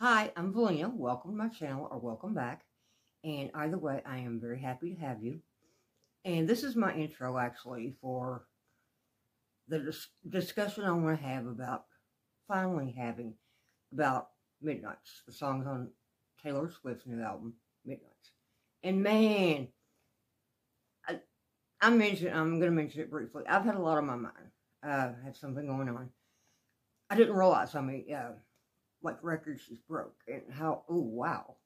Hi, I'm Velina. Welcome to my channel or welcome back. And either way, I am very happy to have you. And this is my intro actually for the dis discussion I want to have about finally having about Midnights, the songs on Taylor Swift's new album, Midnights. And man, I, I mentioned, I'm going to mention it briefly. I've had a lot on my mind. Uh, I have something going on. I didn't realize how many, uh, like record she's broke and how, oh, wow.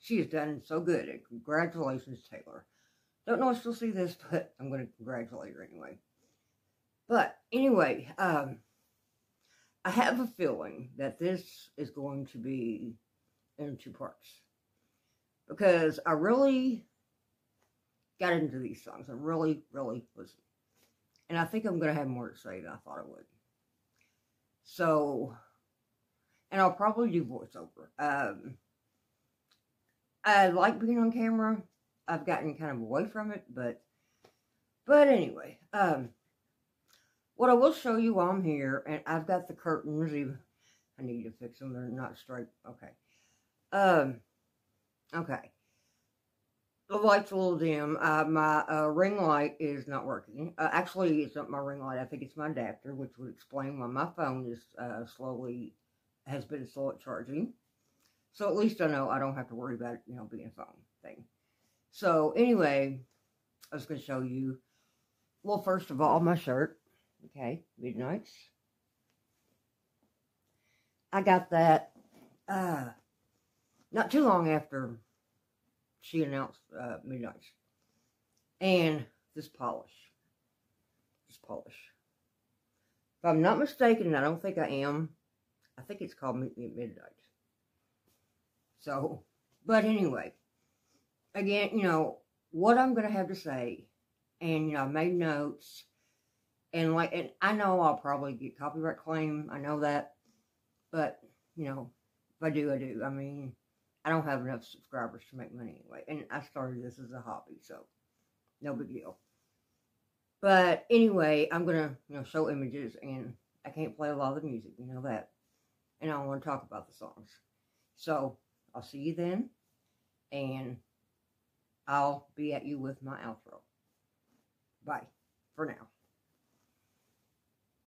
She has done so good. And congratulations, Taylor. Don't know if she'll see this, but I'm going to congratulate her anyway. But anyway, um, I have a feeling that this is going to be in two parts. Because I really got into these songs. I really, really listened. And I think I'm going to have more to say than I thought I would. So, and I'll probably do voiceover. Um, I like being on camera. I've gotten kind of away from it, but, but anyway, um, what I will show you while I'm here, and I've got the curtains, even, I need to fix them, they're not straight, okay. Um, okay. The light's a little dim. Uh, my uh, ring light is not working. Uh, actually, it's not my ring light. I think it's my adapter, which would explain why my phone is uh, slowly, has been slow at charging. So at least I know I don't have to worry about it, you know, being a phone thing. So anyway, I was going to show you, well, first of all, my shirt. Okay, Midnights. I got that uh, not too long after she announced uh, Midnights. And this polish. This polish. If I'm not mistaken, and I don't think I am, I think it's called Meet Me at Midnight. So, but anyway, again, you know, what I'm going to have to say, and, you know, I made notes, and like, and I know I'll probably get copyright claim, I know that, but, you know, if I do, I do. I mean, I don't have enough subscribers to make money anyway. And I started this as a hobby, so no big deal. But anyway, I'm going to, you know, show images and I can't play a lot of the music, you know that. And I want to talk about the songs. So, I'll see you then. And I'll be at you with my outro. Bye for now.